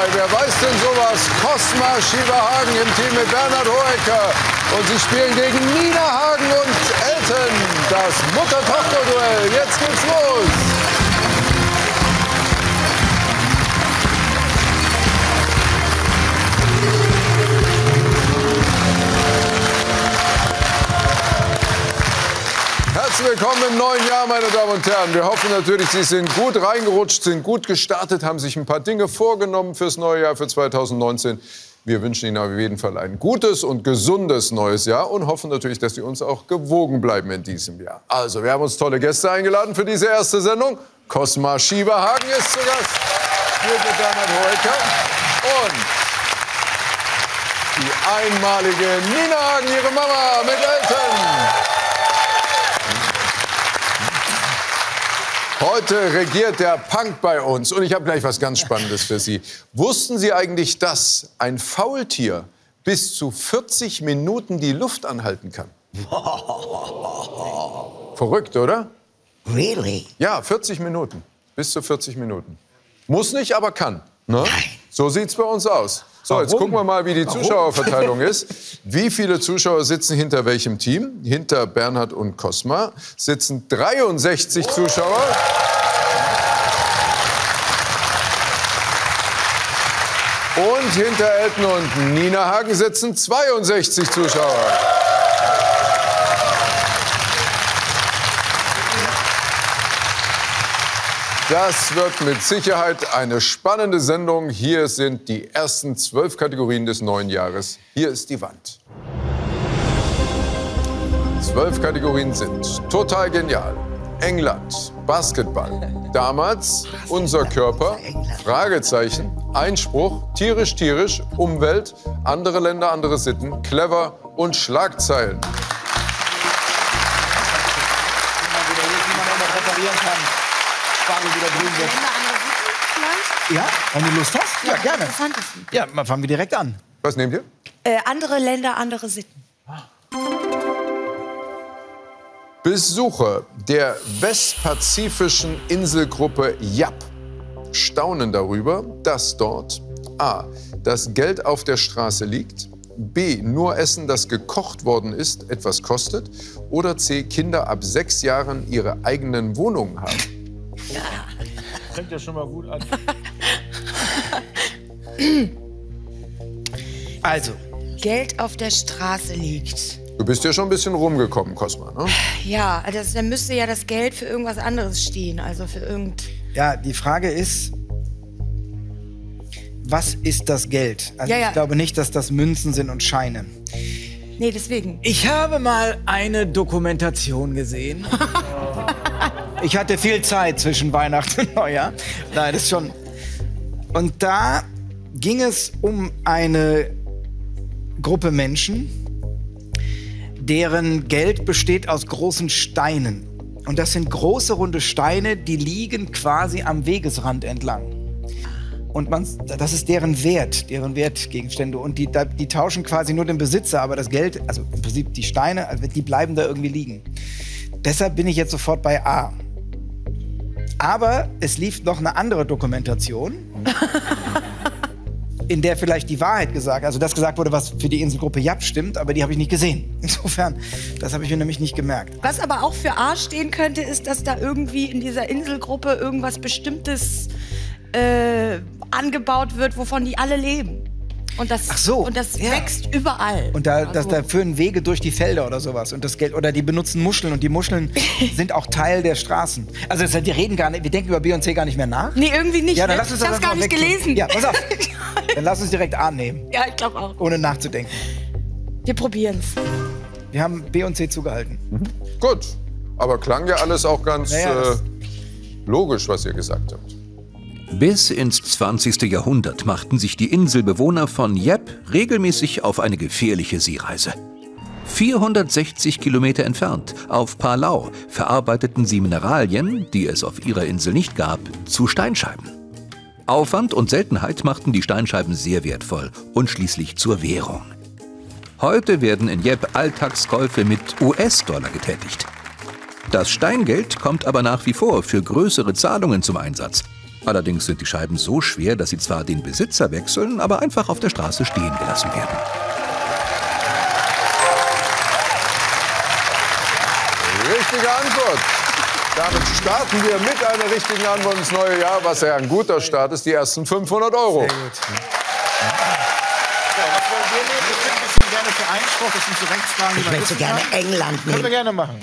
bei Wer weiß denn sowas? Cosma Schieberhagen im Team mit Bernhard Hoeker. Und sie spielen gegen Nina Hagen und Elton. Das Mutter-Tochter-Duell. Jetzt geht's los. Herzlich willkommen im neuen Jahr, meine Damen und Herren. Wir hoffen natürlich, Sie sind gut reingerutscht, sind gut gestartet, haben sich ein paar Dinge vorgenommen fürs neue Jahr, für 2019. Wir wünschen Ihnen auf jeden Fall ein gutes und gesundes neues Jahr und hoffen natürlich, dass Sie uns auch gewogen bleiben in diesem Jahr. Also, wir haben uns tolle Gäste eingeladen für diese erste Sendung. Cosma Schieberhagen ist zu Gast. Mit Bernhard Hoeker. Und die einmalige Nina Hagen, ihre Mama mit Eltern. Heute regiert der Punk bei uns und ich habe gleich was ganz Spannendes für Sie. Wussten Sie eigentlich, dass ein Faultier bis zu 40 Minuten die Luft anhalten kann? Verrückt, oder? Really? Ja, 40 Minuten. Bis zu 40 Minuten. Muss nicht, aber kann. Ne? So sieht's bei uns aus. So, jetzt gucken wir mal, wie die Zuschauerverteilung ist. Wie viele Zuschauer sitzen hinter welchem Team? Hinter Bernhard und Cosma sitzen 63 Zuschauer. Und hinter Elton und Nina Hagen sitzen 62 Zuschauer. Das wird mit Sicherheit eine spannende Sendung. Hier sind die ersten zwölf Kategorien des neuen Jahres. Hier ist die Wand. Zwölf Kategorien sind total genial, England, Basketball, damals unser Körper, Fragezeichen, Einspruch, tierisch, tierisch, Umwelt, andere Länder, andere Sitten, clever und Schlagzeilen. Spargel wieder grün wird. Ja, wenn du Lust hast? Ja, gerne. Ja, mal fangen wir direkt an. Was nehmt ihr? Äh, andere Länder, andere Sitten. Besucher der westpazifischen Inselgruppe Yap staunen darüber, dass dort a. das Geld auf der Straße liegt, b. nur Essen, das gekocht worden ist, etwas kostet oder c. Kinder ab sechs Jahren ihre eigenen Wohnungen haben. Fängt ja schon mal gut an. Also, Geld auf der Straße liegt. Du bist ja schon ein bisschen rumgekommen, Cosma, ne? Ja, das, dann müsste ja das Geld für irgendwas anderes stehen. Also für irgend. Ja, die Frage ist, was ist das Geld? Also Ja, ja. ich glaube nicht, dass das Münzen sind und Scheine. Nee, deswegen. Ich habe mal eine Dokumentation gesehen. ich hatte viel Zeit zwischen Weihnachten und Neujahr. Nein, das ist schon. Und da ging es um eine Gruppe Menschen, deren Geld besteht aus großen Steinen. Und das sind große runde Steine, die liegen quasi am Wegesrand entlang. Und man, das ist deren Wert, deren Wertgegenstände. Und die, die tauschen quasi nur den Besitzer, aber das Geld, also im Prinzip die Steine, also die bleiben da irgendwie liegen. Deshalb bin ich jetzt sofort bei A. Aber es lief noch eine andere Dokumentation, in der vielleicht die Wahrheit gesagt, also das gesagt wurde, was für die Inselgruppe Yap stimmt, aber die habe ich nicht gesehen. Insofern, das habe ich mir nämlich nicht gemerkt. Was aber auch für A stehen könnte, ist, dass da irgendwie in dieser Inselgruppe irgendwas Bestimmtes äh, angebaut wird, wovon die alle leben. Und das, Ach so, und das ja. wächst überall. Und da, das, Also- da führen Wege durch die Felder oder sowas. Und das Geld, oder die benutzen Muscheln und die Muscheln sind auch Teil der Straßen. Also das wir reden gar nicht, wir denken über B und C gar nicht mehr nach. Nee, irgendwie nicht. Ja, dann ne? lass uns ich das hab's gar nicht wegtun. gelesen. Ja, pass auf. Dann lass uns direkt A nehmen, ja, ich glaube auch. ohne nachzudenken. Wir probieren's. Wir haben B und C zugehalten. Gut, aber klang ja alles auch ganz Naja, äh, logisch, was ihr gesagt habt. Bis ins 20. Jahrhundert machten sich die Inselbewohner von Yep regelmäßig auf eine gefährliche Seereise. 460 Kilometer entfernt, auf Palau, verarbeiteten sie Mineralien, die es auf ihrer Insel nicht gab, zu Steinscheiben. Aufwand und Seltenheit machten die Steinscheiben sehr wertvoll und schließlich zur Währung. Heute werden in Yep Alltagskäufe mit US-Dollar getätigt. Das Steingeld kommt aber nach wie vor für größere Zahlungen zum Einsatz. Allerdings sind die Scheiben so schwer, dass sie zwar den Besitzer wechseln, aber einfach auf der Straße stehen gelassen werden. Richtige Antwort. Damit starten wir mit einer richtigen Antwort ins neue Jahr, was ja ein guter Start ist, die ersten 500 Euro. Sehr gut. nehmen? Ich möchte gerne. England Können wir nehmen. gerne machen.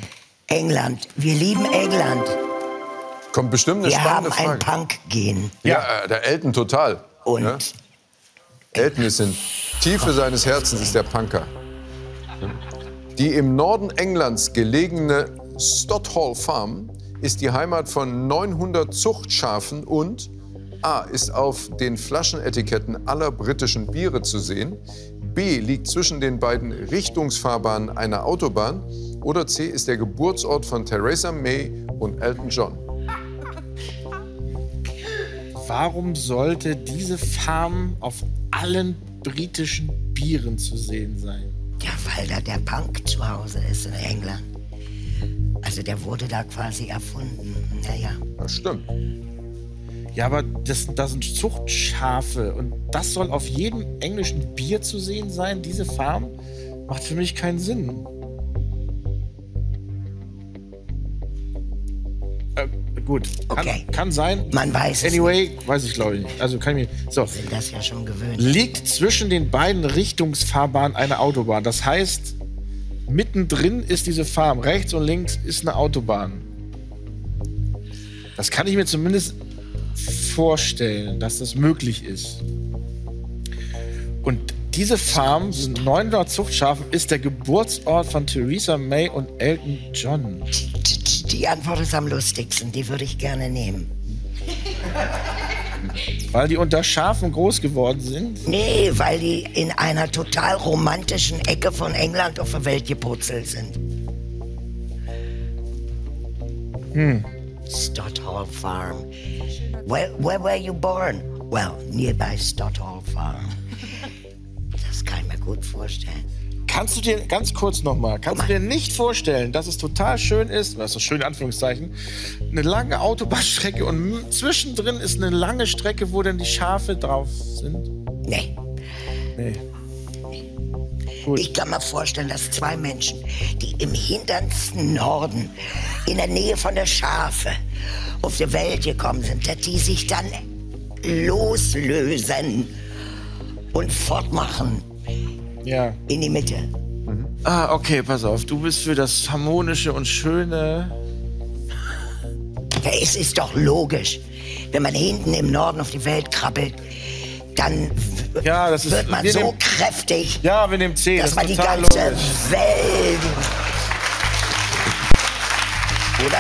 England. Wir lieben England. Kommt bestimmt eine Wir haben spannende ein Frage. Punk-Gen. Ja, äh, der Elton total. Und Ja? Elton ist in Tiefe seines Herzens ist der Punker. Die im Norden Englands gelegene Stotthall Farm ist die Heimat von 900 Zuchtschafen und A. ist auf den Flaschenetiketten aller britischen Biere zu sehen. B. liegt zwischen den beiden Richtungsfahrbahnen einer Autobahn. Oder C. ist der Geburtsort von Theresa May und Elton John. Warum sollte diese Farm auf allen britischen Bieren zu sehen sein? ja, weil da der Punk zu Hause ist in England. Also der wurde da quasi erfunden. Naja. Das stimmt. Ja, aber das, das sind Zuchtschafe und das soll auf jedem englischen Bier zu sehen sein, diese Farm? Macht für mich keinen Sinn. Gut, kann, Okay. kann sein. Man weiß Anyway, weiß ich glaube ich nicht. Also kann ich mir. So. Sind das ja schon gewöhnt. Liegt zwischen den beiden Richtungsfahrbahnen eine Autobahn. Das heißt, mittendrin ist diese Farm. Rechts und links ist eine Autobahn. Das kann ich mir zumindest vorstellen, dass das möglich ist. Und diese Farm, sind 900 Zuchtschafen, ist der Geburtsort von Theresa May und Elton John. Die- die- Die Antwort ist am lustigsten. Die würde ich gerne nehmen. Weil die unter Schafen groß geworden sind. Nee, weil die in einer total romantischen Ecke von England auf der Welt gepurzelt sind. Hm. Stotthall Farm. Where, where were you born? Well, nearby Stotthall Farm. Gut vorstellen. Kannst du dir ganz kurz nochmal, kannst du dir nicht vorstellen, dass es total schön ist, was ist schön in Anführungszeichen, eine lange Autobahnstrecke und zwischendrin ist eine lange Strecke, wo dann die Schafe drauf sind? Nee. Nee. Gut. Ich kann mir vorstellen, dass zwei Menschen, die im hintersten Norden, in der Nähe von der Schafe, auf die Welt gekommen sind, dass die sich dann loslösen und fortmachen Ja. in die Mitte. Ah, okay, pass auf. Du bist für das Harmonische und Schöne. Ja, es ist doch logisch. Wenn man hinten im Norden auf die Welt krabbelt, dann Ja, das ist- wird man wir so nehmen- kräftig, Ja, wir nehmen C. dass das man ist die ganze logisch. Welt...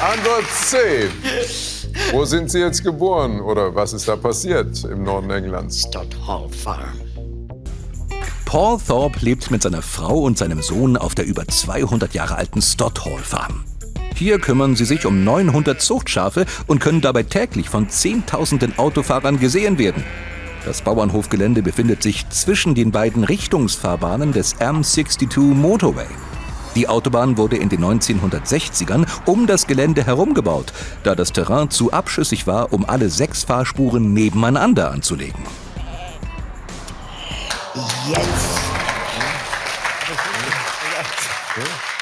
Antwort C. Wo sind Sie jetzt geboren oder was ist da passiert im Norden Englands? Stotthall Farm. Paul Thorpe lebt mit seiner Frau und seinem Sohn auf der über 200 Jahre alten Stotthall Farm. Hier kümmern sie sich um 900 Zuchtschafe und können dabei täglich von Zehntausenden Autofahrern gesehen werden. Das Bauernhofgelände befindet sich zwischen den beiden Richtungsfahrbahnen des M62 Motorway. Die Autobahn wurde in den 1960ern um das Gelände herumgebaut, da das Terrain zu abschüssig war, um alle sechs Fahrspuren nebeneinander anzulegen. Jetzt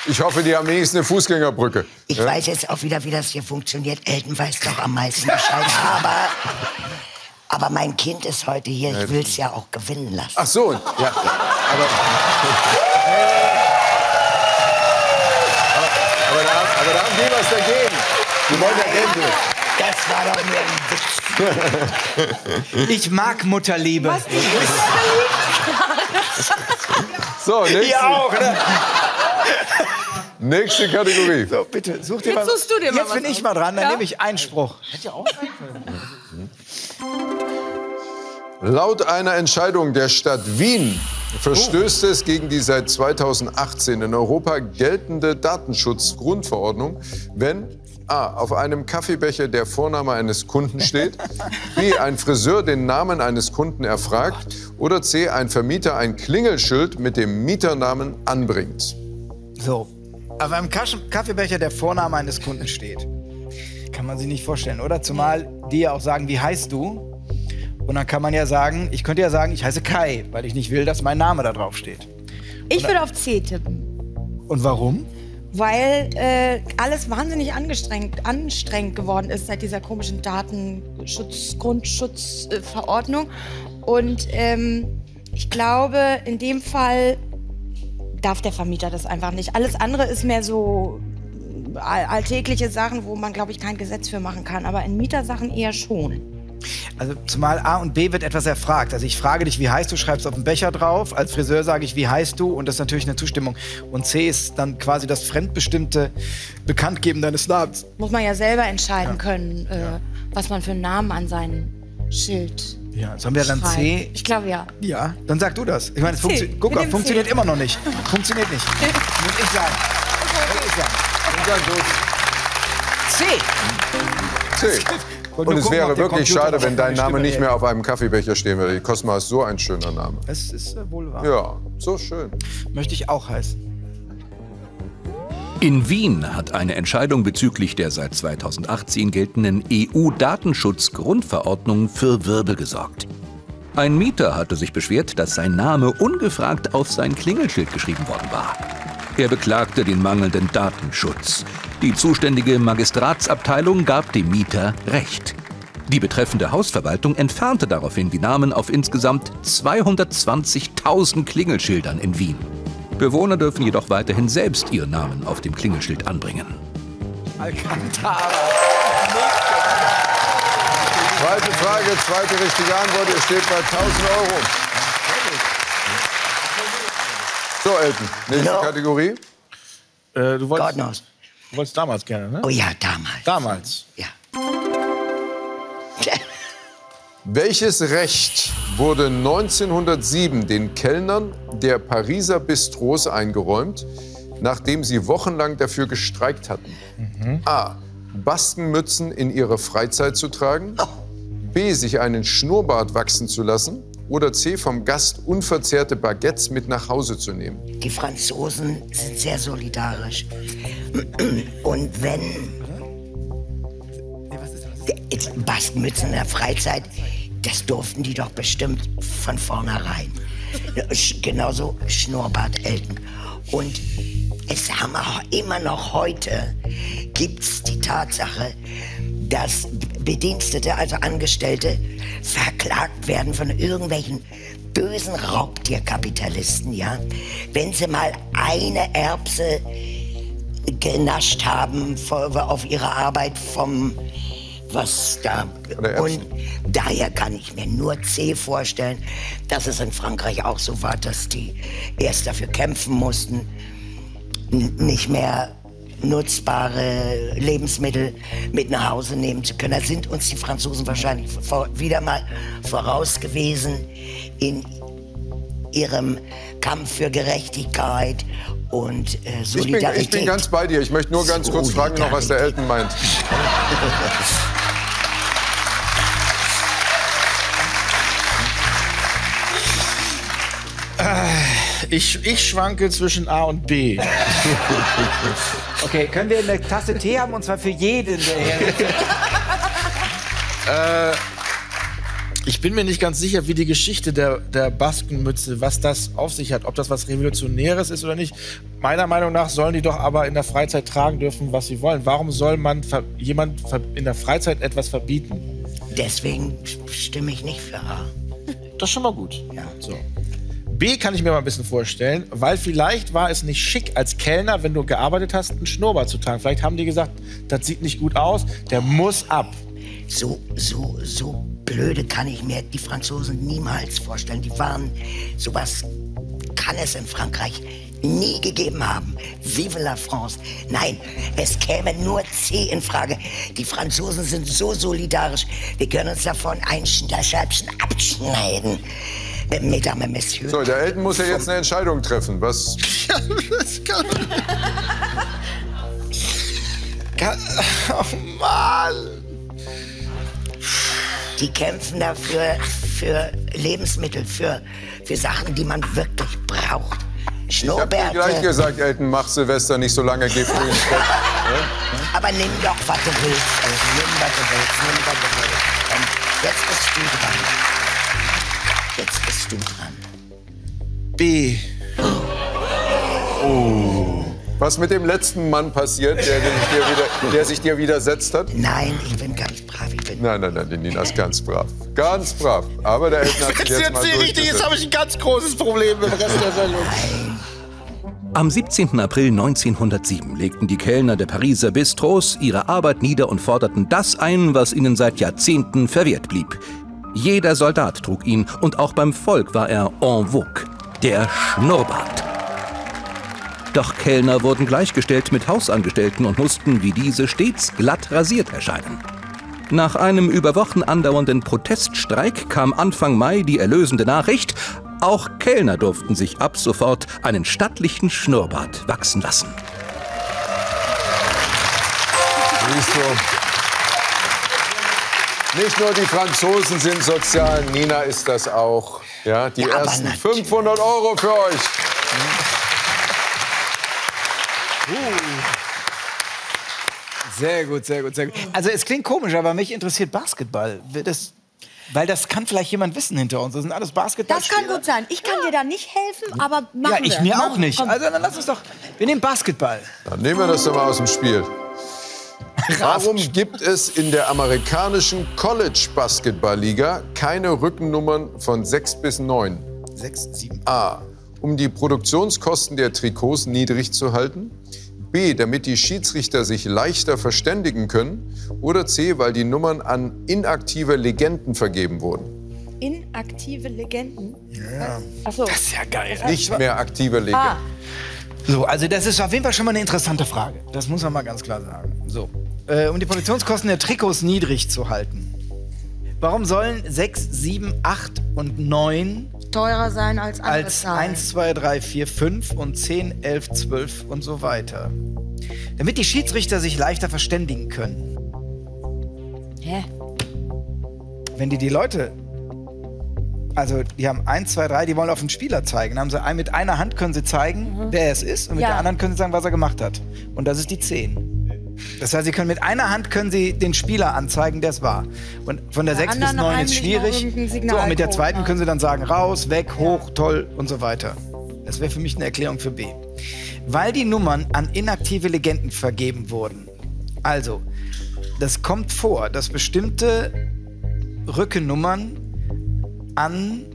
Ich hoffe, die haben wenigstens eine Fußgängerbrücke. Ich weiß jetzt auch wieder, wie das hier funktioniert. Elton weiß doch am meisten Bescheid. Aber, aber mein Kind ist heute hier. Ich will es ja auch gewinnen lassen. Ach so, ja. Aber, aber, da, aber da haben die was dagegen. Die wollen ja Gänse. Das war doch nur ein Witz. Ich mag Mutterliebe. Was die So, nächste, auch, ne? nächste Kategorie. So, bitte, such dir Jetzt mal. suchst du dir mal Jetzt was bin ich mal dran, dann Ja? nehme ich Einspruch. Laut einer Entscheidung der Stadt Wien verstößt es gegen die seit 2018 in Europa geltende Datenschutzgrundverordnung, wenn A. auf einem Kaffeebecher der Vorname eines Kunden steht, B. ein Friseur den Namen eines Kunden erfragt oder C. ein Vermieter ein Klingelschild mit dem Mieternamen anbringt. So, auf einem Kaffeebecher der Vorname eines Kunden steht. kann man sich nicht vorstellen, oder? Zumal die ja auch sagen, wie heißt du? Und dann kann man ja sagen, ich könnte ja sagen, ich heiße Kai, weil ich nicht will, dass mein Name da drauf steht. Ich würde auf C tippen. Und warum? Weil äh, alles wahnsinnig angestrengt, anstrengend geworden ist seit dieser komischen Datenschutz, Grundschutzverordnung. Und ähm, ich glaube, in dem Fall darf der Vermieter das einfach nicht. Alles andere ist mehr so all alltägliche Sachen, wo man, glaube ich, kein Gesetz für machen kann. Aber in Mietersachen eher schon. Also zumal A und B wird etwas erfragt. Also ich frage dich, wie heißt du, schreibst auf den Becher drauf. Als Friseur sage ich, wie heißt du? Und das ist natürlich eine Zustimmung. Und C ist dann quasi das fremdbestimmte Bekanntgeben deines Namens. Muss man ja selber entscheiden können, äh, was man für einen Namen an sein Schild Ja, sollen wir dann schreibt. C? Ich glaube ja. Ja, dann sag du das. Ich meine, es funktio guck mal, funktioniert C. immer noch nicht. Funktioniert nicht. Muss ich sagen. Muss ich sagen. Ja, gut. C. C. Und nur es gucken, wäre wirklich Computer schade, wenn dein Name nicht mehr auf einem Kaffeebecher stehen würde. Cosma ist so ein schöner Name. Das ist äh, wohl wahr. Ja, so schön. Möchte ich auch heißen. In Wien hat eine Entscheidung bezüglich der seit 2018 geltenden EU-Datenschutz-Grundverordnung für Wirbel gesorgt. Ein Mieter hatte sich beschwert, dass sein Name ungefragt auf sein Klingelschild geschrieben worden war. Er beklagte den mangelnden Datenschutz. Die zuständige Magistratsabteilung gab dem Mieter Recht. Die betreffende Hausverwaltung entfernte daraufhin die Namen auf insgesamt 220.000 Klingelschildern in Wien. Bewohner dürfen jedoch weiterhin selbst ihren Namen auf dem Klingelschild anbringen. Alcantara. Zweite Frage, zweite richtige Antwort. Ihr steht bei 1000 Euro. So, Elton, nächste Ja. Kategorie. Äh, du, wolltest, knows. Du wolltest damals gerne, ne? Oh ja, damals. Damals. Ja. Welches Recht wurde 1907 den Kellnern der Pariser Bistros eingeräumt, nachdem sie wochenlang dafür gestreikt hatten? A. Baskenmützen in ihre Freizeit zu tragen. B. Sich einen Schnurrbart wachsen zu lassen. Oder C. Vom Gast unverzehrte Baguettes mit nach Hause zu nehmen. Die Franzosen sind sehr solidarisch. Und wenn Jetzt Baskenmützen in der Freizeit, das durften die doch bestimmt von vornherein. Genauso Schnurrbartelten. Und es haben auch immer noch heute gibt's die Tatsache, dass Bedienstete, also Angestellte, verklagt werden von irgendwelchen bösen Raubtierkapitalisten, ja, wenn sie mal eine Erbse genascht haben auf ihre Arbeit vom was da und daher kann ich mir nur C vorstellen, dass es in Frankreich auch so war, dass die erst dafür kämpfen mussten, nicht mehr nutzbare Lebensmittel mit nach Hause nehmen zu können. Da sind uns die Franzosen wahrscheinlich vor, wieder mal voraus gewesen in ihrem Kampf für Gerechtigkeit und äh, Ich bin, Solidarität. ich bin ganz bei dir. Ich möchte nur ganz kurz fragen, noch, was der Elton meint. Ich, ich schwanke zwischen A und B. Okay, können wir eine Tasse Tee haben und zwar für jeden, der hier Ich bin mir nicht ganz sicher, wie die Geschichte der, der Baskenmütze, was das auf sich hat, ob das was Revolutionäres ist oder nicht. Meiner Meinung nach sollen die doch aber in der Freizeit tragen dürfen, was sie wollen. Warum soll man ver jemand ver in der Freizeit etwas verbieten? Deswegen stimme ich nicht für A. Das ist schon mal gut. Ja. So. B kann ich mir mal ein bisschen vorstellen, weil vielleicht war es nicht schick als Kellner, wenn du gearbeitet hast, einen Schnurrbart zu tragen. Vielleicht haben die gesagt, das sieht nicht gut aus, der muss ab. So, so, so blöde kann ich mir die Franzosen niemals vorstellen. Die waren, sowas kann es in Frankreich nie gegeben haben. Vive la France. Nein, es käme nur C in Frage. Die Franzosen sind so solidarisch. Wir können uns davon ein Scheibchen abschneiden. Äh, Mesdames Messieurs. So, der Elton muss ja jetzt eine Entscheidung treffen. Was, Das kann... kann... Oh Mann! Die kämpfen dafür für Lebensmittel, für, für Sachen, die man wirklich braucht. ich hab dir gleich Schnurrbärte. gesagt, Elton, mach Silvester nicht so lange, geh früh ins Bett. Aber nimm doch, was du willst. Nimm, was du willst. Nimm, was du willst. Und jetzt bist du dran. Jetzt bist du dran. B. Was mit dem letzten Mann passiert, der, sich dir, wieder, der sich dir widersetzt hat? Nein, ich bin ganz brav. Ich bin Nein, nein, nein, die Nina ist ganz brav. Ganz brav. Aber der Elton hat sich Jetzt jetzt mal richtig, jetzt durchgesetzt. habe ich ein ganz großes Problem im Rest der Sendung. Am 17. April 1907 legten die Kellner der Pariser Bistros ihre Arbeit nieder und forderten das ein, was ihnen seit Jahrzehnten verwehrt blieb. Jeder Soldat trug ihn und auch beim Volk war er en vogue. Der Schnurrbart. Doch Kellner wurden gleichgestellt mit Hausangestellten und mussten wie diese stets glatt rasiert erscheinen. Nach einem über Wochen andauernden Proteststreik kam Anfang Mai die erlösende Nachricht, auch Kellner durften sich ab sofort einen stattlichen Schnurrbart wachsen lassen. Siehst du? Nicht nur die Franzosen sind sozial, Nina ist das auch. Ja, die Ja, ersten natürlich. 500 Euro für euch. Sehr gut, sehr gut, sehr gut. Also es klingt komisch, aber mich interessiert Basketball. Das, weil das kann vielleicht jemand wissen hinter uns. Das sind alles Basketball. Das kann gut sein. Ich kann dir da nicht helfen, aber machen Ja, ich wir. mir Machen auch wir. nicht. Komm. Also dann lass uns doch. Wir nehmen Basketball. Dann nehmen wir das doch mal aus dem Spiel. Warum gibt es in der amerikanischen College Basketball-Liga keine Rückennummern von 6 bis 9? Sechs, sieben. A. Um die Produktionskosten der Trikots niedrig zu halten. B. Damit die Schiedsrichter sich leichter verständigen können. Oder C. Weil die Nummern an inaktive Legenden vergeben wurden. Inaktive Legenden. Ja. Achso. Das ist ja geil. Nicht mehr aktive Legenden. Ah, So, also das ist auf jeden Fall schon mal eine interessante Frage. Das muss man mal ganz klar sagen. So, äh, um die Produktionskosten der Trikots niedrig zu halten. Warum sollen 6, 7, 8 und 9 teurer sein als andere als Zahlen. 1, 2, 3, 4, 5 und 10, 11, 12 und so weiter? Damit die Schiedsrichter sich leichter verständigen können. Hä? Wenn die die Leute, also die haben 1, 2, 3, die wollen auf den Spieler zeigen. Dann haben sie mit einer Hand können sie zeigen, wer es ist, und mit Ja. der anderen können sie sagen, was er gemacht hat. Und das ist die 10. Das heißt, sie können mit einer Hand können sie den Spieler anzeigen, der es war. Und von der Der 6 bis anderen 9 ist schwierig. So, und mit der zweiten ne? können sie dann sagen, raus, weg, hoch, toll und so weiter. Das wäre für mich eine Erklärung für B. Weil die Nummern an inaktive Legenden vergeben wurden. Also, das kommt vor, dass bestimmte Rückennummern an,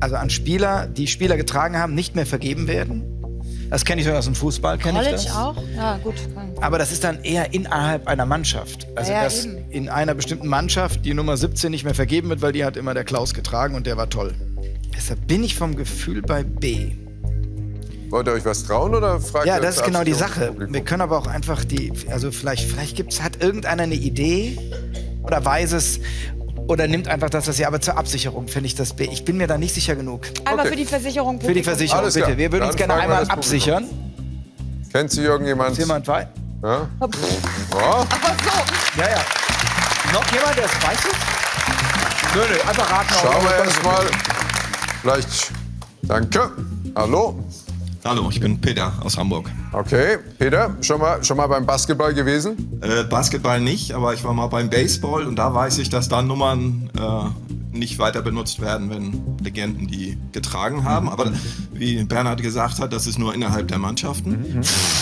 also an Spieler, die Spieler getragen haben, nicht mehr vergeben werden. Das kenne ich so aus dem Fußball, kenne ich College das. auch? Ja, gut. Aber das ist dann eher innerhalb einer Mannschaft. Also, Ja, dass eben. in einer bestimmten Mannschaft die Nummer 17 nicht mehr vergeben wird, weil die hat immer der Klaus getragen und der war toll. Deshalb bin ich vom Gefühl bei B. Wollt ihr euch was trauen oder fragt Ja, ihr das ist genau die Sache. Wir können aber auch einfach die, also vielleicht, vielleicht gibt's, hat irgendeiner eine Idee oder weiß es oder nimmt einfach das, das ja, aber zur Absicherung finde ich das B. Ich bin mir da nicht sicher genug. Einmal Okay. für die Versicherung. Für die Publikum. Versicherung, Alles bitte. klar. Wir würden uns gerne einmal Publikum. absichern. Kennt sie irgendjemand? Ist jemand bei? Ja? Ja? Ja, ja. Noch jemand, der es weiß? Nö, nö, einfach raten. Schauen wir erst mal. Vielleicht. Danke. Hallo. Hallo, ich bin Peter aus Hamburg. Okay, Peter, schon mal, schon mal beim Basketball gewesen? Äh, Basketball nicht, aber ich war mal beim Baseball und da weiß ich, dass da Nummern äh, nicht weiter benutzt werden, wenn Legenden die getragen haben. Aber wie Bernhard gesagt hat, das ist nur innerhalb der Mannschaften.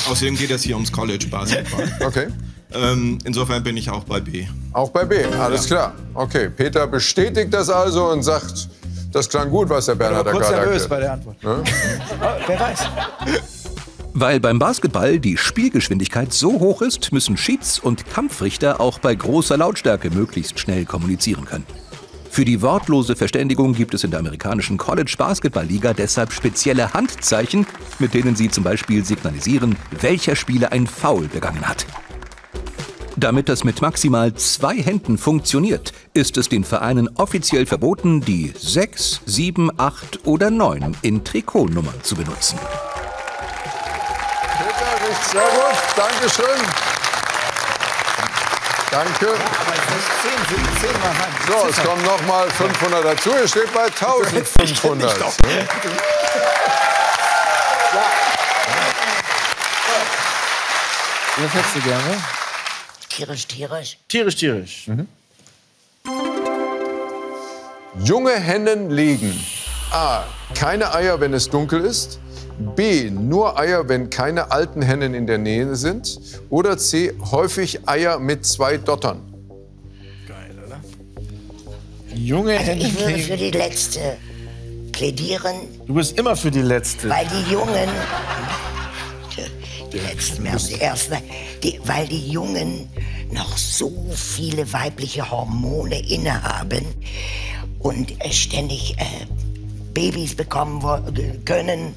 Außerdem geht es hier ums College Basketball. Okay. ähm, insofern bin ich auch bei B. Auch bei B, alles klar. Okay, Peter bestätigt das also und sagt, das klang gut, was der Bernhard da Kurz gerade nervös bei erklärt. der Antwort. Oh, wer weiß. Weil beim Basketball die Spielgeschwindigkeit so hoch ist, müssen Schieds- und Kampfrichter auch bei großer Lautstärke möglichst schnell kommunizieren können. Für die wortlose Verständigung gibt es in der amerikanischen College Basketball Liga deshalb spezielle Handzeichen, mit denen sie zum Beispiel signalisieren, welcher Spieler ein Foul begangen hat. Damit das mit maximal zwei Händen funktioniert, ist es den Vereinen offiziell verboten, die 6, 7, 8 oder 9 in Trikotnummern zu benutzen. Sehr gut. Dankeschön. Danke. Aber 16 sind 10 mal rein. So, es kommen noch mal 500 dazu. Ihr steht bei 1500. Was hättest du gerne? Tierisch, tierisch. Tierisch, tierisch. Junge Hennen legen A. Keine Eier, wenn es dunkel ist. B. Nur Eier, wenn keine alten Hennen in der Nähe sind. Oder C. Häufig Eier mit zwei Dottern. Junge Hände Ich würde für die letzte plädieren, Du bist immer für die Letzte. weil die Jungen. Die letzten mehr als die ersten. Die, weil die Jungen noch so viele weibliche Hormone innehaben und ständig äh, Babys bekommen können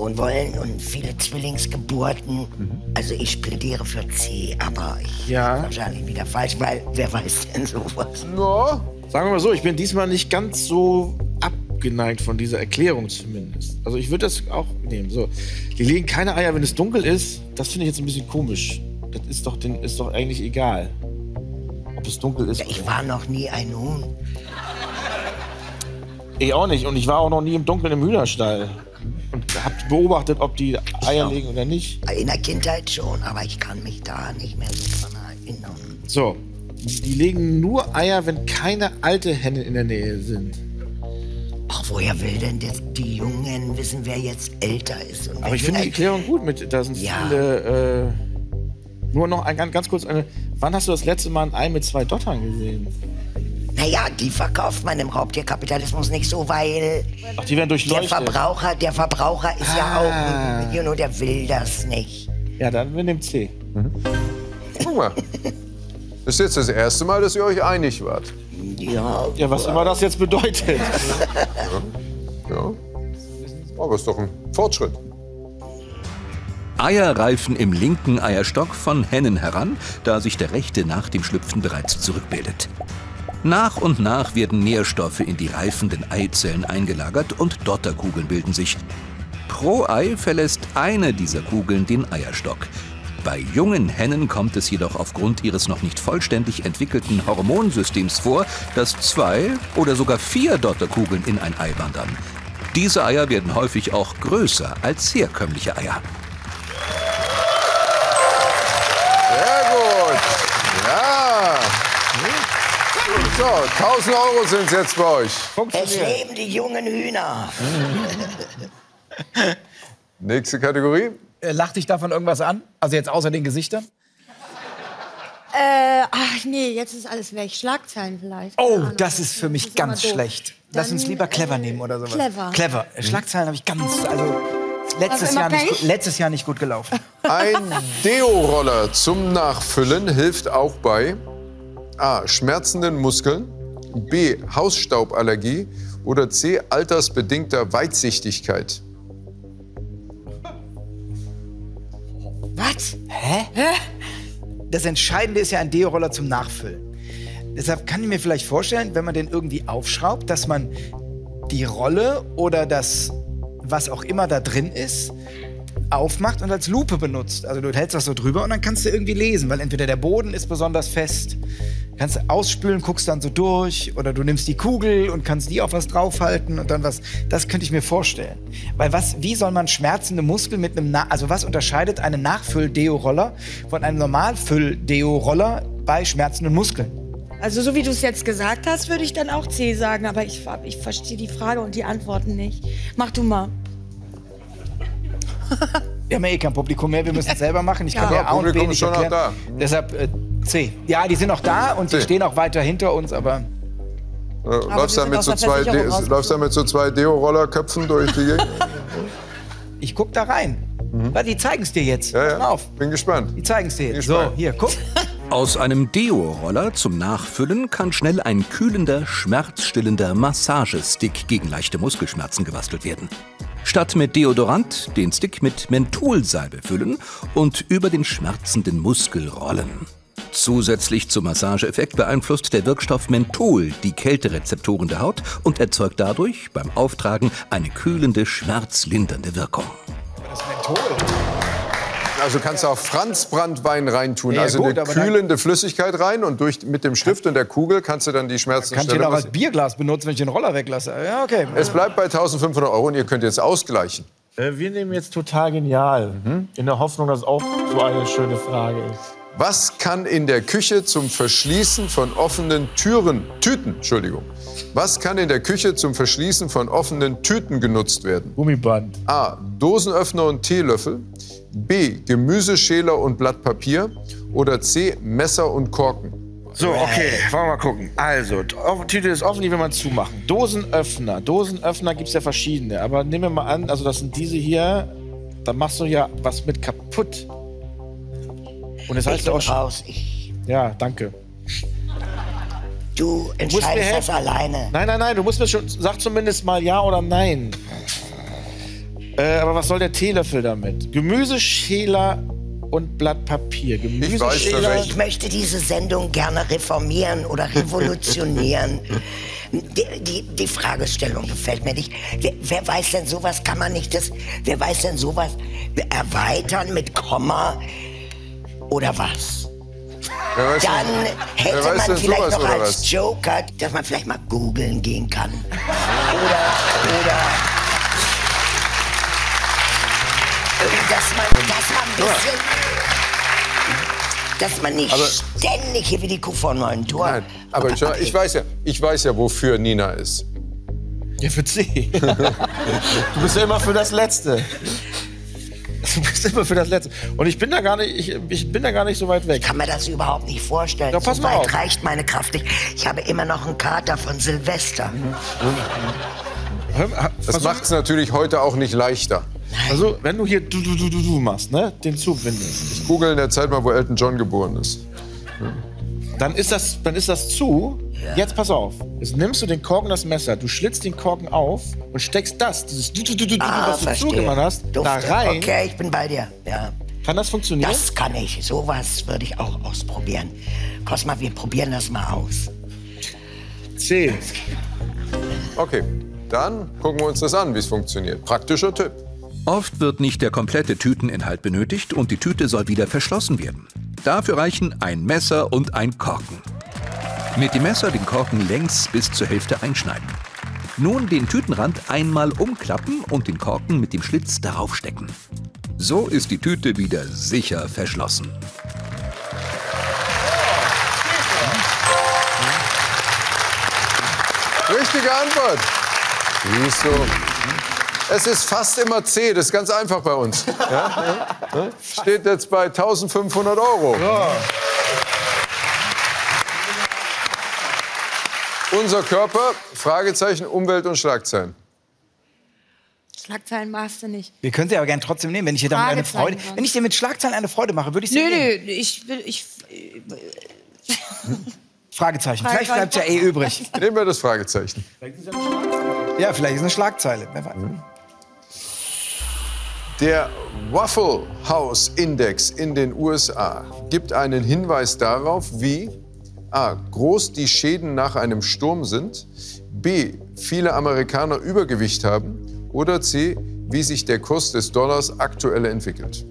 und wollen und viele Zwillingsgeburten. Also ich plädiere für C, aber ich Ja. bin wahrscheinlich wieder falsch, weil wer weiß denn sowas? Ja, Sagen wir mal so, ich bin diesmal nicht ganz so abgeneigt von dieser Erklärung zumindest. Also ich würde das auch nehmen. So, die legen keine Eier, wenn es dunkel ist. Das finde ich jetzt ein bisschen komisch. Das ist doch, den, ist doch eigentlich egal, ob es dunkel ist. Ja, ich war noch nie ein Huhn. Ich auch nicht. Und ich war auch noch nie im Dunkeln im Hühnerstall. Und hab beobachtet, ob die Eier legen oder nicht. In der Kindheit schon, aber ich kann mich da nicht mehr so dran erinnern. So, die legen nur Eier, wenn keine alte Hennen in der Nähe sind. Ach, woher will denn das, die Jungen wissen, wer jetzt älter ist? Und Aber ich finde die Erklärung gut mit, da sind Ja. viele, äh, nur noch ein, ganz, ganz kurz eine, wann hast du das letzte Mal ein Ei mit zwei Dottern gesehen? Naja, die verkauft man im Raubtierkapitalismus nicht so, weil Ach, die werden der durchleuchtet. Verbraucher, der Verbraucher ist Ah. ja auch, you know, der will das nicht. Ja, dann wir nehmen C. guck mal. Das ist jetzt das erste Mal, dass ihr euch einig wart. Ja, Ja, was immer das jetzt bedeutet. Ja. Aber ist doch ein Fortschritt. Eier reifen im linken Eierstock von Hennen heran, da sich der rechte nach dem Schlüpfen bereits zurückbildet. Nach und nach werden Nährstoffe in die reifenden Eizellen eingelagert und Dotterkugeln bilden sich. Pro Ei verlässt eine dieser Kugeln den Eierstock. Bei jungen Hennen kommt es jedoch aufgrund ihres noch nicht vollständig entwickelten Hormonsystems vor, dass zwei oder sogar vier Dotterkugeln in ein Ei wandern. Diese Eier werden häufig auch größer als herkömmliche Eier. So, 1000 Euro sind es jetzt bei euch. es leben die jungen Hühner. Nächste Kategorie. Äh, lacht dich davon irgendwas an? Also jetzt außer den Gesichtern? Äh, ach nee, jetzt ist alles weg. Schlagzeilen vielleicht. Oh, das ist für mich ist ganz schlecht. Lass Dann, uns lieber clever äh, nehmen oder sowas. Clever. Clever. Äh, Schlagzeilen habe ich ganz, also letztes immer Jahr, nicht, letztes Jahr nicht gut gelaufen. Ein Deo-Roller zum Nachfüllen hilft auch bei A. Schmerzenden Muskeln, B. Hausstauballergie oder C. Altersbedingter Weitsichtigkeit. Was? Das Entscheidende ist ja ein Deo-Roller zum Nachfüllen. Deshalb kann ich mir vielleicht vorstellen, wenn man den irgendwie aufschraubt, dass man die Rolle oder das, was auch immer da drin ist, aufmacht und als Lupe benutzt. Also du hältst das so drüber und dann kannst du irgendwie lesen, weil entweder der Boden ist besonders fest, kannst du ausspülen, guckst dann so durch oder du nimmst die Kugel und kannst die auf was draufhalten und dann was. Das könnte ich mir vorstellen. Weil was, wie soll man schmerzende Muskeln mit einem, Na also was unterscheidet einen Nachfüll-Deo-Roller von einem Normalfüll-Deo-Roller bei schmerzenden Muskeln? Also so wie du es jetzt gesagt hast, würde ich dann auch C sagen, aber ich, ich verstehe die Frage und die Antworten nicht. Mach du mal. Wir haben ja eh kein Publikum mehr, wir müssen es selber machen. Ich kann Ja. ja, wenig ist schon noch erklären. Deshalb äh, C. Ja, die sind noch da und C. die stehen auch weiter hinter uns, aber Äh, läufst du sind mit aus so der zwei, Versicherung De rausgeflogen. läufst du mit so zwei Deo-Rollerköpfen durch die Gegend? ich guck da rein. Warte, die zeigen es dir jetzt. Mhm. Ja, Pass mal ja. auf. Bin gespannt. Die zeigen es dir jetzt. So, gespannt. hier, guck. Aus einem Deo-Roller zum Nachfüllen kann schnell ein kühlender, schmerzstillender Massagestick gegen leichte Muskelschmerzen gebastelt werden. Statt mit Deodorant den Stick mit Mentholsalbe füllen und über den schmerzenden Muskel rollen. Zusätzlich zum Massageeffekt beeinflusst der Wirkstoff Menthol die Kälterezeptoren der Haut und erzeugt dadurch beim Auftragen eine kühlende, schmerzlindernde Wirkung. Das Menthol. Also kannst du auch Franzbranntwein reintun, Ja, also gut, eine kühlende Flüssigkeit rein und durch, mit dem Stift und der Kugel kannst du dann die Schmerzen Kann ich den stellen. auch als Bierglas benutzen, wenn ich den Roller weglasse? Ja, okay. Es bleibt bei 1500 Euro und ihr könnt jetzt ausgleichen. Äh, wir nehmen jetzt total genial. In der Hoffnung, dass es auch so eine schöne Frage ist. Was kann in der Küche zum Verschließen von offenen Türen, Tüten, Entschuldigung. Was kann in der Küche zum Verschließen von offenen Tüten genutzt werden? Gummiband. A. Dosenöffner und Teelöffel. B. Gemüseschäler und Blatt Papier. Oder C. Messer und Korken. So, okay, wollen wir mal gucken. Also, Tüte ist offen, die will man zumachen. Dosenöffner. Dosenöffner gibt es ja verschiedene. Aber nehmen wir mal an, also das sind diese hier. Da machst du ja was mit kaputt. Und das Ich heißt ja bin auch schon. raus. Ich, Ja, danke. du entscheidest das alleine. Nein, nein, nein, du musst mir schon. Sag zumindest mal ja oder nein. Äh, aber was soll der Teelöffel damit? Gemüseschäler und Blatt Papier. Gemüseschäler. welchen- Ich möchte diese Sendung gerne reformieren oder revolutionieren. Die, die, die Fragestellung gefällt mir nicht. Wer, wer weiß denn sowas? Kann man nicht das? Wer weiß denn sowas erweitern mit Komma oder was? Wer weiß, Dann hätte man denn vielleicht sowas noch als was? Joker, dass man vielleicht mal googeln gehen kann. Oder, oder dass man, dass man ein bisschen, dass man nicht Aber- ständig hier wie die Kuh vor neuen Tor. Nein, aber ich, ich, weiß ja, ich weiß ja, wofür Nina ist. Ja, für C. du bist ja immer für das Letzte. Du bist immer für das Letzte. Und ich bin da gar nicht, ich, ich bin da gar nicht so weit weg. kann mir das überhaupt nicht vorstellen. Ja, pass so mal weit auf. reicht meine Kraft nicht. Ich habe immer noch einen Kater von Silvester. Ha- Das macht es natürlich heute auch nicht leichter. Also, wenn du hier du, du, du, du, du machst, ne, den Zug windest, Ich google in der Zeit mal, wo Elton John geboren ist. dann ist das, dann ist das zu. Jetzt pass auf. Jetzt nimmst du den Korken, das Messer, du schlitzt den Korken auf und steckst das, dieses du, du, du, du, du, Ah, was du verstehe. zugemacht hast, da Dufte. rein. Okay, ich bin bei dir. Ja. Kann das funktionieren? Das kann ich. Sowas würde ich auch ausprobieren. Cosma, wir probieren das mal aus. C. Okay, dann gucken wir uns das an, wie es funktioniert. Praktischer Tipp. Oft wird nicht der komplette Tüteninhalt benötigt und die Tüte soll wieder verschlossen werden. Dafür reichen ein Messer und ein Korken. Mit dem Messer den Korken längs bis zur Hälfte einschneiden. Nun den Tütenrand einmal umklappen und den Korken mit dem Schlitz darauf stecken. So ist die Tüte wieder sicher verschlossen. Richtige Antwort. Siehst du. Es ist fast immer C, das ist ganz einfach bei uns. Ja? Ja? Steht jetzt bei 1500 Euro. Unser Körper, Fragezeichen, Umwelt und Schlagzeilen. Schlagzeilen machst du nicht. Wir können sie aber gerne trotzdem nehmen, wenn ich dir damit eine Freude, dran. wenn ich dir mit Schlagzeilen eine Freude mache, würde ich sie Nö, nehmen. nö, ich will, ich, Fragezeichen. Vielleicht bleibt ja eh übrig. Nehmen wir das Fragezeichen. Ja, vielleicht ist eine Schlagzeile. Wer weiß. Der Waffle House Index in den USA gibt einen Hinweis darauf, wie A. groß die Schäden nach einem Sturm sind, B. viele Amerikaner Übergewicht haben oder C. wie sich der Kurs des Dollars aktuell entwickelt.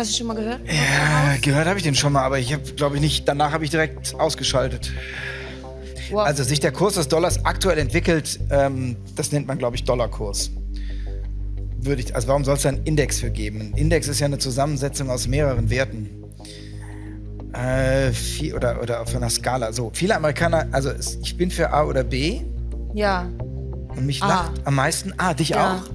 hast du schon mal gehört? Äh, gehört habe ich den schon mal, aber ich habe, glaube ich, nicht. Danach habe ich direkt ausgeschaltet. Wow. Also sich der Kurs des Dollars aktuell entwickelt, ähm, das nennt man, glaube ich, Dollarkurs. Würde ich, also warum soll es da einen Index für geben? Ein Index ist ja eine Zusammensetzung aus mehreren Werten. Äh, viel, oder, oder auf einer Skala. So, viele Amerikaner, also ich bin für A oder B ja, und mich A. lacht am meisten A, dich Ja. auch.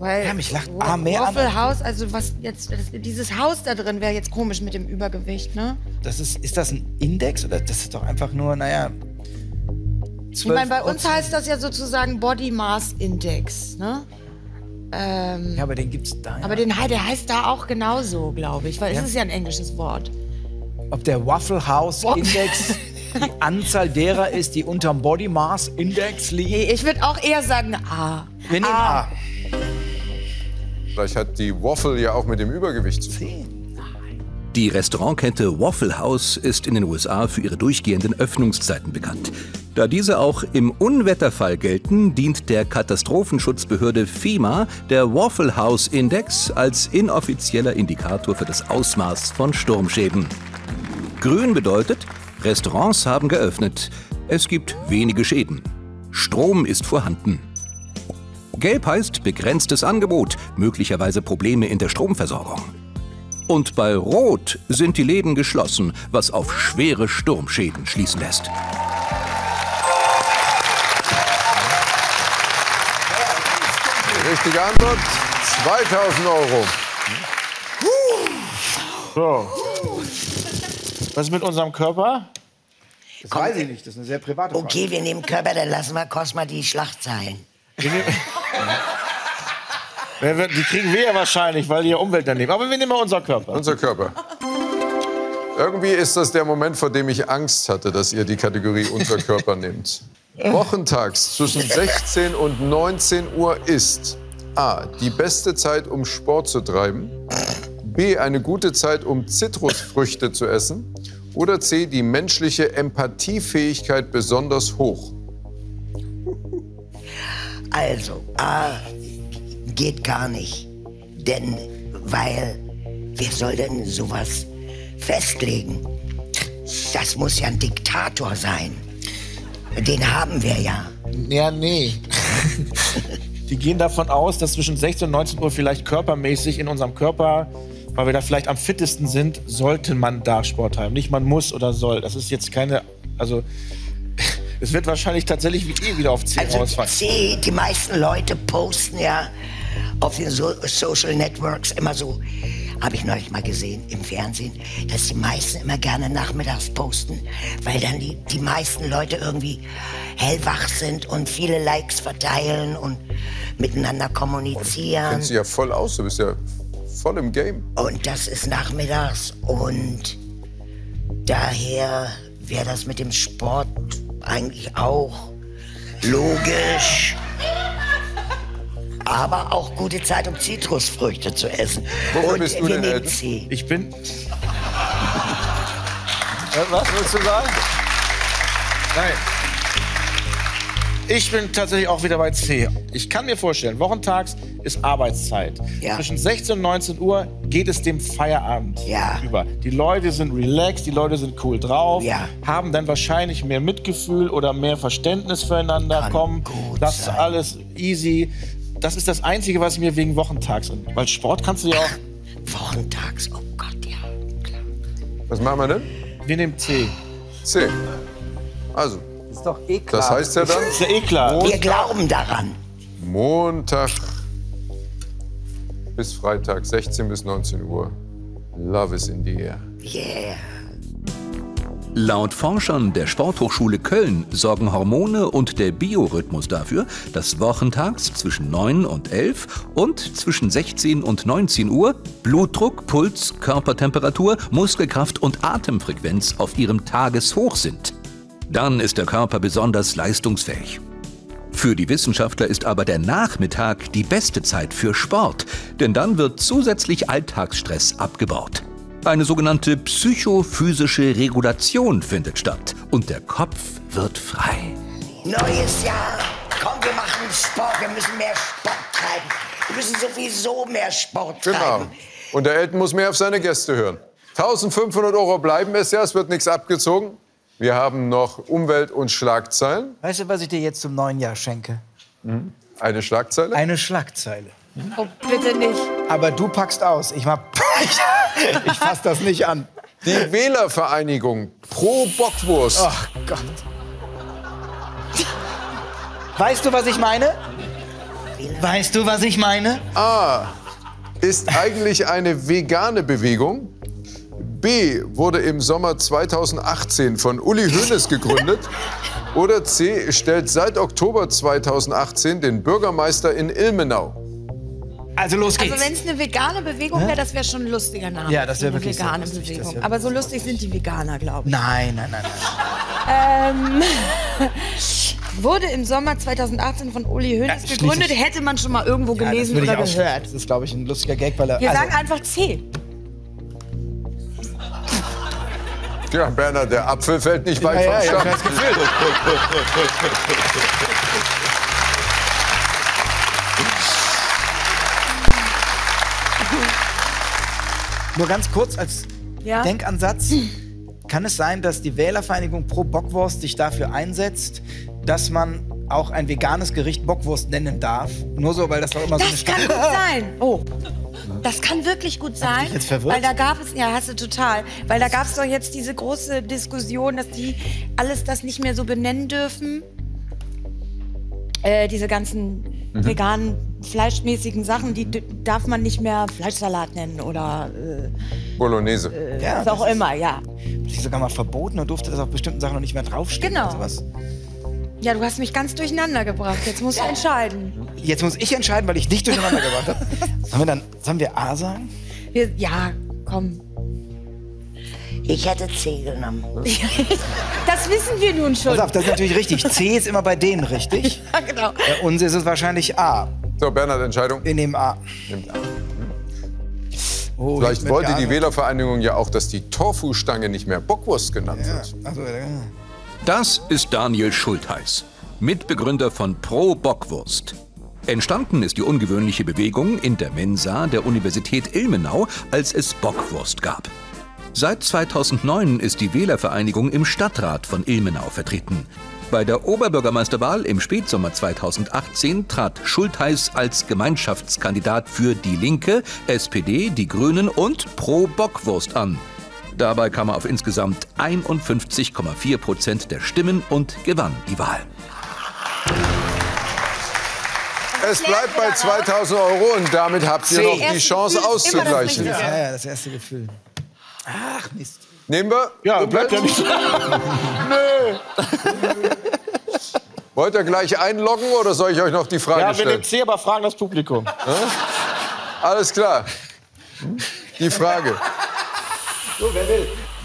weil Ja, mich lacht A mehr. Waffle House, also was jetzt das, dieses Haus da drin wäre jetzt komisch mit dem Übergewicht, ne? Das ist, ist das ein Index oder das ist doch einfach nur, naja. Ich meine, bei uns heißt das ja sozusagen Body Mass Index, ne? Ähm, Ja, aber den gibt's da. Ja. aber den, der heißt da auch genauso, glaube ich, weil Ja. es ist ja ein englisches Wort. Ob der Waffle House Index die Anzahl derer ist, die unterm Body Mass Index liegen. Ich würde auch eher sagen A. Wir nehmen A. Vielleicht hat die Waffle ja auch mit dem Übergewicht zu tun. Die Restaurantkette Waffle House ist in den USA für ihre durchgehenden Öffnungszeiten bekannt. Da diese auch im Unwetterfall gelten, dient der Katastrophenschutzbehörde FEMA der Waffle House Index als inoffizieller Indikator für das Ausmaß von Sturmschäden. Grün bedeutet, Restaurants haben geöffnet. Es gibt wenige Schäden. Strom ist vorhanden. Gelb heißt begrenztes Angebot, möglicherweise Probleme in der Stromversorgung. Und bei Rot sind die Läden geschlossen, was auf schwere Sturmschäden schließen lässt. Richtige Antwort, 2000 Euro. So. Was ist mit unserem Körper? Das weiß ich nicht, das ist eine sehr private Frage. Okay, wir nehmen Körper, dann lassen wir Cosma die Schlachtzeilen. Wird- Die kriegen wir ja wahrscheinlich, weil die ja Umwelt daneben. Aber wir nehmen mal unser Körper. Unser Körper. Irgendwie ist das der Moment, vor dem ich Angst hatte, dass ihr die Kategorie Unser Körper nehmt. Wochentags zwischen 16 und 19 Uhr ist A. Die beste Zeit, um Sport zu treiben. B. Eine gute Zeit, um Zitrusfrüchte zu essen. Oder C. Die menschliche Empathiefähigkeit besonders hoch. Also, A geht gar nicht. Denn, weil, wer soll denn sowas festlegen? Das muss ja ein Diktator sein. Den haben wir ja. Ja, nee. Die gehen davon aus, dass zwischen 16 und 19 Uhr vielleicht körpermäßig in unserem Körper, weil wir da vielleicht am fittesten sind, sollte man da Sport treiben. Nicht man muss oder soll. Das ist jetzt keine, also es wird wahrscheinlich tatsächlich wie eh wieder auf 10 Also rausfallen. C, die meisten Leute posten ja auf den so Social Networks immer so, habe ich neulich mal gesehen im Fernsehen, dass die meisten immer gerne nachmittags posten, weil dann die, die meisten Leute irgendwie hellwach sind und viele Likes verteilen und miteinander kommunizieren. Kennst du ja voll aus, du bist ja voll im Game. Und das ist nachmittags und daher wäre das mit dem Sport eigentlich auch logisch. Aber auch gute Zeit, um Zitrusfrüchte zu essen. Wofür und bist du wir denn, nehmen? C. Ich bin. Äh, Was willst du sagen? Nein. Ich bin tatsächlich auch wieder bei C. Ich kann mir vorstellen, wochentags ist Arbeitszeit. Ja. Zwischen 16 und 19 Uhr geht es dem Feierabend Ja. über. Die Leute sind relaxed, die Leute sind cool drauf, Ja. haben dann wahrscheinlich mehr Mitgefühl oder mehr Verständnis füreinander, Kann kommen. gut Das ist sein. alles easy. Das ist das Einzige, was ich mir wegen wochentags. Weil Sport kannst du ja auch. Wochentags, oh Gott, ja. Klar. Was machen wir denn? Wir nehmen C. C. Also, ist doch eh klar. das heißt ja dann Ist ja eh klar. Wir glauben daran. Montag bis Freitag, 16 bis 19 Uhr. Love is in the air. Yeah. Laut Forschern der Sporthochschule Köln sorgen Hormone und der Biorhythmus dafür, dass wochentags zwischen 9 und 11 und zwischen 16 und 19 Uhr Blutdruck, Puls, Körpertemperatur, Muskelkraft und Atemfrequenz auf ihrem Tageshoch sind. Dann ist der Körper besonders leistungsfähig. Für die Wissenschaftler ist aber der Nachmittag die beste Zeit für Sport, denn dann wird zusätzlich Alltagsstress abgebaut. Eine sogenannte psychophysische Regulation findet statt und der Kopf wird frei. Neues Jahr. Komm, wir machen Sport. Wir müssen mehr Sport treiben. Wir müssen sowieso mehr Sport Genau. treiben. Und der Elton muss mehr auf seine Gäste hören. 1500 Euro bleiben es ja, es wird nichts abgezogen. Wir haben noch Umwelt und Schlagzeilen. Weißt du, was ich dir jetzt zum neuen Jahr schenke? Eine Schlagzeile. Eine Schlagzeile. Oh, bitte nicht. Aber du packst aus. Ich, mach, ich, ich fass das nicht an. Die Wählervereinigung pro Bockwurst. Ach Gott. Weißt du, was ich meine? Weißt du, was ich meine? A ist eigentlich eine vegane Bewegung. B wurde im Sommer 2018 von Uli Hoeneß gegründet. Oder C stellt seit Oktober 2018 den Bürgermeister in Ilmenau. Also los Also geht's. wenn es eine vegane Bewegung wäre, das wäre schon ein lustiger Name. Ja, das wär Eine wirklich sehr vegane lustig, das Bewegung. wär Aber so lustig sind die Veganer, glaube ich. nein, nein, nein, nein. Ähm, wurde im Sommer 2018 von Uli Hoeneß Ja, gegründet. Hätte man schon mal irgendwo Ja, gelesen oder gehört. Das ist, glaube ich, ein lustiger Gag, weil er. Wir also, sagen einfach C. Ja, Bernhard, der Apfel fällt nicht weit ja, ja, vom ich hab Stamm. das Gefühl. Nur ganz kurz als Ja? Denkansatz. Kann es sein, dass die Wählervereinigung pro Bockwurst sich dafür einsetzt, dass man auch ein veganes Gericht Bockwurst nennen darf. Nur so, weil das doch immer so eine Das kann gut sein. Oh. Das kann wirklich gut sein. jetzt verwirrt? Weil da gab es, ja, hast du total. Weil da gab es doch jetzt diese große Diskussion, dass die alles das nicht mehr so benennen dürfen. Äh, diese ganzen Mhm. veganen, fleischmäßigen Sachen, die darf man nicht mehr Fleischsalat nennen oder Bolognese. äh, Ja, was auch immer, ja. Das ist sogar mal verboten und durfte das auf bestimmten Sachen noch nicht mehr draufstehen. Genau. Ja, du hast mich ganz durcheinander gebracht. Jetzt musst du entscheiden. Jetzt muss ich entscheiden, weil ich dich durcheinander gebracht habe. Sollen wir dann, sollen wir A sagen? Wir, ja, komm. Ich hätte C genommen. Das wissen wir nun schon. Pass auf, das ist natürlich richtig. C ist immer bei denen richtig. Ja, genau. Bei uns ist es wahrscheinlich A. So, Bernhard, Entscheidung. Wir nehmen A. Nimmt A. Oh, Vielleicht wollte die. Wählervereinigung ja auch, dass die Tofu-Stange nicht mehr Bockwurst genannt Ja, wird. also, ja. Das ist Daniel Schultheiß, Mitbegründer von Pro Bockwurst. Entstanden ist die ungewöhnliche Bewegung in der Mensa der Universität Ilmenau, als es Bockwurst gab. Seit 2009 ist die Wählervereinigung im Stadtrat von Ilmenau vertreten. Bei der Oberbürgermeisterwahl im Spätsommer 2018 trat Schultheiß als Gemeinschaftskandidat für Die Linke, SPD, die Grünen und Pro Bockwurst an. Dabei kam er auf insgesamt 51,4 Prozent der Stimmen und gewann die Wahl. Es bleibt bei 2000 Euro und damit habt ihr noch die Chance auszugleichen. Ja, ja, das erste Gefühl. Ach, Mist. Nehmen wir? Ja, bleibt ja nicht. Wollt ihr gleich einloggen oder soll ich euch noch die Frage Ja, wir stellen? nehmen C, aber fragen das Publikum. Alles klar. Die Frage.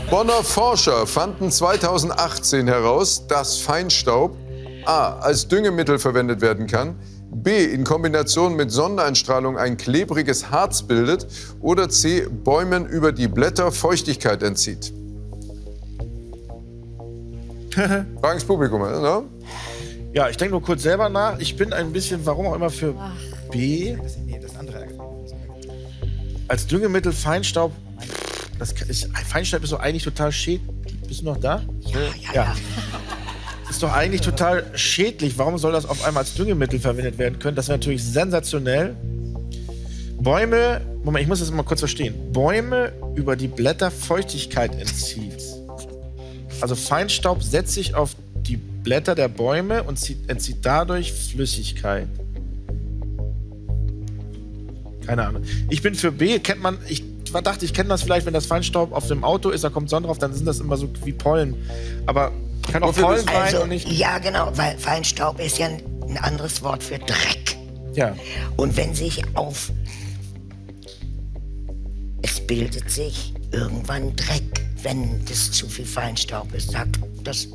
Bonner Forscher fanden 2018 heraus, dass Feinstaub A. als Düngemittel verwendet werden kann, B. in Kombination mit Sonneneinstrahlung ein klebriges Harz bildet oder C. Bäumen über die Blätter Feuchtigkeit entzieht. Fragen ins Publikum, ne? Ja, ich denke nur kurz selber nach. Ich bin ein bisschen, warum auch immer, für B. Das, nee, das andere. Als Düngemittel Feinstaub. Das ist, Feinstaub ist doch eigentlich total schädlich. Bist du noch da? Ja, ja, ja. Das ist doch eigentlich total schädlich. Warum soll das auf einmal als Düngemittel verwendet werden können? Das wäre natürlich sensationell. Bäume, Moment, ich muss das mal kurz verstehen. Bäume über die Blätter Feuchtigkeit entzieht. Also Feinstaub setzt sich auf die Blätter der Bäume und zieht, entzieht dadurch Flüssigkeit. Keine Ahnung. Ich bin für B. Kennt man, ich dachte, ich kenne das vielleicht, wenn das Feinstaub auf dem Auto ist, da kommt Sonne drauf, dann sind das immer so wie Pollen. Aber kann auch Pollen sein Also, und nicht. ja, genau, weil Feinstaub ist ja ein anderes Wort für Dreck. Ja. Und wenn sich auf. Es bildet sich irgendwann Dreck, wenn das zu viel Feinstaub ist. Sagt, das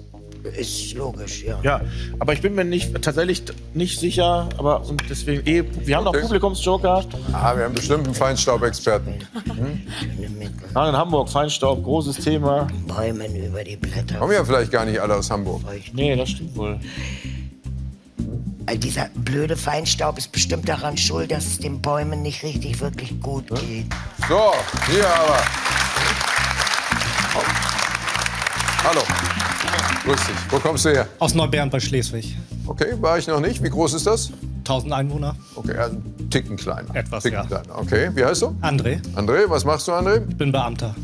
ist logisch, ja. Ja, aber ich bin mir nicht tatsächlich nicht sicher, aber und deswegen eh, wir haben noch. Publikumsjoker. Ah, wir haben bestimmt einen Feinstaubexperten. Mit Ah, in Hamburg, Feinstaub, großes Thema. Bäumen über die Blätter. Kommen ja vielleicht gar nicht alle aus Hamburg. Nee, das stimmt wohl. Weil dieser blöde Feinstaub ist bestimmt daran schuld, dass es den Bäumen nicht richtig wirklich gut geht. So, hier aber. Hallo. Grüß dich. Wo kommst du her? Aus Neubern bei Schleswig. Okay, war ich noch nicht. Wie groß ist das? 1000 Einwohner. Okay, also einen Ticken kleiner. Etwas, Ticken ja. kleiner. Okay, wie heißt du? André, André, was machst du, André? ich bin Beamter.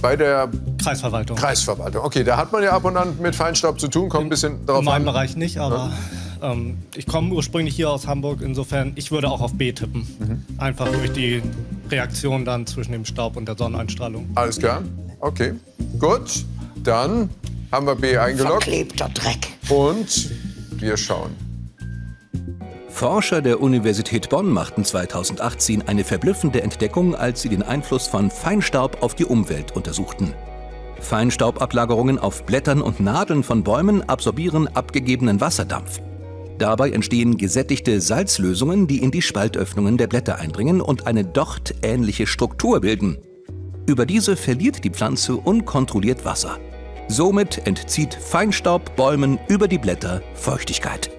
Bei der Kreisverwaltung. Kreisverwaltung. Okay, da hat man ja ab und an mit Feinstaub zu tun. Kommt ein bisschen darauf In meinem an. Bereich nicht, aber ähm, ich komme ursprünglich hier aus Hamburg. Insofern, ich würde auch auf B tippen. Mhm. Einfach durch die Reaktion dann zwischen dem Staub und der Sonneneinstrahlung. Alles klar? Okay, gut. Dann haben wir B eingeloggt Verklebter Dreck. und wir schauen. Forscher der Universität Bonn machten 2018 eine verblüffende Entdeckung, als sie den Einfluss von Feinstaub auf die Umwelt untersuchten. Feinstaubablagerungen auf Blättern und Nadeln von Bäumen absorbieren abgegebenen Wasserdampf. Dabei entstehen gesättigte Salzlösungen, die in die Spaltöffnungen der Blätter eindringen und eine dochtähnliche Struktur bilden. Über diese verliert die Pflanze unkontrolliert Wasser. Somit entzieht Feinstaub Bäumen über die Blätter Feuchtigkeit.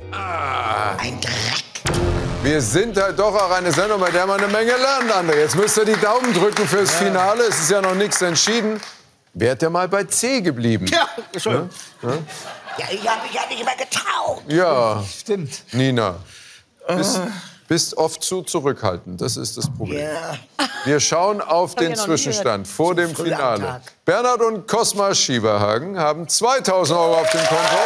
Ein Dreck. Wir sind halt doch auch eine Sendung, bei der man eine Menge lernt, André. Jetzt müsst ihr die Daumen drücken fürs Finale. Es ist ja noch nichts entschieden. Wärt ihr mal bei C geblieben? Ja, Entschuldigung. Ja, ich habe mich ja nicht mehr getraut. Ja, Stimmt. Nina. Bist, bist oft zu zurückhaltend. Das ist das Problem. Ja. Wir schauen auf den Zwischenstand vor dem Finale. Bernhard und Cosma Schieberhagen haben 2000 Euro auf dem Konto.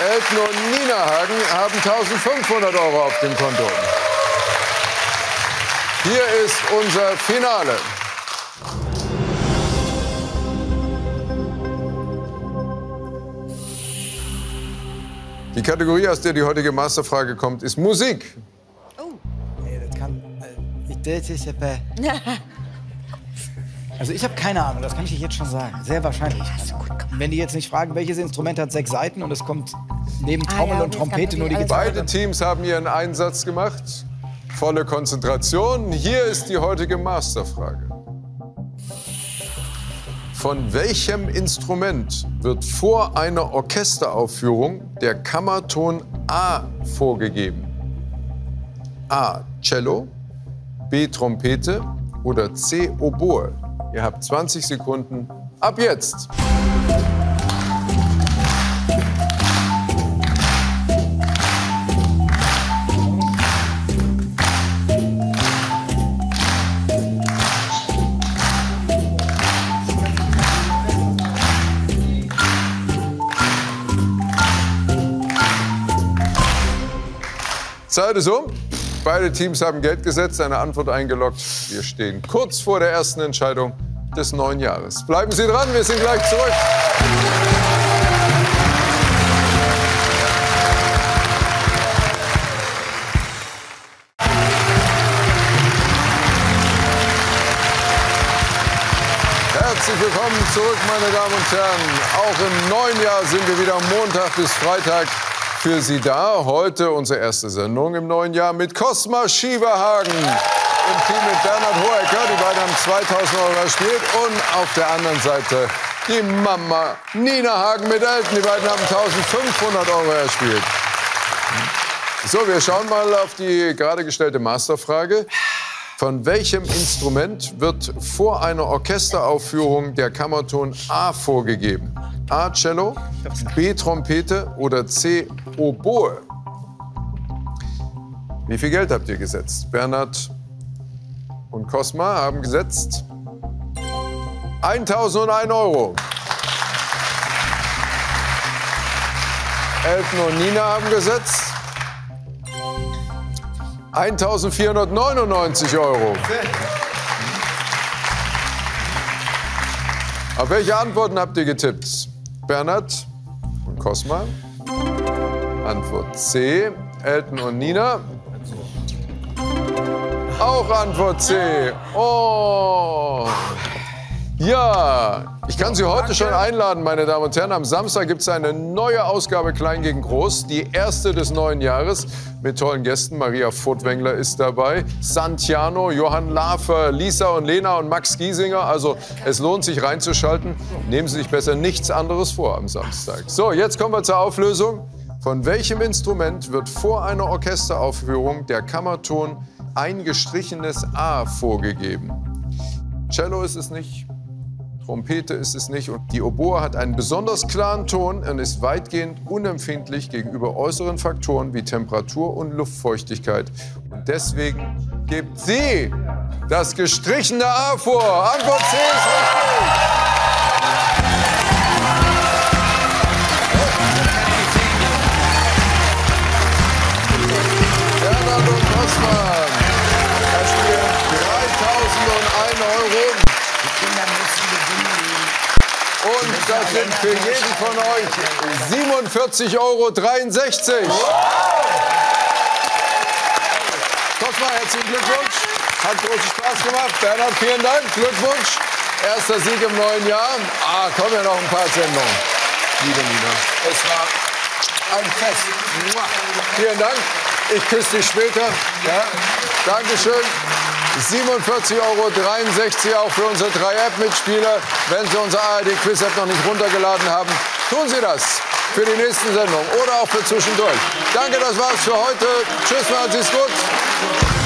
Elton und Nina Hagen haben 1500 Euro auf dem Konto. Hier ist unser Finale. Die Kategorie, aus der die heutige Masterfrage kommt, ist Musik. Nee, das kann. äh, Das ist aber. Also ich habe keine Ahnung, das kann ich euch jetzt schon sagen. Sehr wahrscheinlich. Wenn die jetzt nicht fragen, welches Instrument hat sechs Seiten und es kommt neben Ah, Trommel ja, und Trompete nur die Gitarre. Beide Teams haben ihren Einsatz gemacht. Volle Konzentration. Hier ist die heutige Masterfrage. Von welchem Instrument wird vor einer Orchesteraufführung der Kammerton A vorgegeben? A. Cello, B. Trompete oder C. Oboe? Ihr habt 20 Sekunden. Ab jetzt! Zeit ist um. Beide Teams haben Geld gesetzt, eine Antwort eingeloggt. Wir stehen kurz vor der ersten Entscheidung des neuen Jahres. Bleiben Sie dran, wir sind gleich zurück. Herzlich willkommen zurück, meine Damen und Herren. Auch im neuen Jahr sind wir wieder Montag bis Freitag für Sie da. Heute unsere erste Sendung im neuen Jahr mit Cosma Schieberhagen im Team mit Bernhard Hohecker. Die beiden haben 2000 Euro erspielt. Und auf der anderen Seite die Mama Nina Hagen mit Elton. Die beiden haben 1500 Euro erspielt. So, wir schauen mal auf die gerade gestellte Masterfrage. Von welchem Instrument wird vor einer Orchesteraufführung der Kammerton A vorgegeben? A. Cello, B. Trompete oder C. Oboe? Wie viel Geld habt ihr gesetzt? Bernhard und Cosma haben gesetzt 1001 Euro. Elton und Nina haben gesetzt 1499 Euro. Auf welche Antworten habt ihr getippt? Bernhard und Cosma. Antwort C. Elton und Nina. Auch Antwort C. Oh. Ja, ich kann Sie heute schon einladen, meine Damen und Herren. Am Samstag gibt es eine neue Ausgabe Klein gegen Groß, die erste des neuen Jahres mit tollen Gästen. Maria Furtwängler ist dabei, Santiano, Johann Lafer, Lisa und Lena und Max Giesinger. Also es lohnt sich reinzuschalten. Nehmen Sie sich besser nichts anderes vor am Samstag. So, jetzt kommen wir zur Auflösung. Von welchem Instrument wird vor einer Orchesteraufführung der Kammerton ein gestrichenes A vorgegeben? Cello ist es nicht, Trompete ist es nicht und die Oboe hat einen besonders klaren Ton und ist weitgehend unempfindlich gegenüber äußeren Faktoren wie Temperatur und Luftfeuchtigkeit. Und deswegen gibt sie das gestrichene A vor. Antwort C ist richtig. Osman das sind für jeden von euch 47,63 Euro. Cosma, herzlichen Glückwunsch. Hat großen Spaß gemacht. Bernhard, vielen Dank. Glückwunsch. Erster Sieg im neuen Jahr. Ah, kommen ja noch ein paar Sendungen. Liebe Nina. Es war ein Fest. Vielen Dank. Ich küsse dich später. Ja. Dankeschön. 47,63 Euro auch für unsere drei App-Mitspieler. Wenn Sie unser ARD-Quiz-App noch nicht runtergeladen haben, tun Sie das für die nächsten Sendungen oder auch für zwischendurch. Danke, das war's für heute. Tschüss, machen Sie es gut.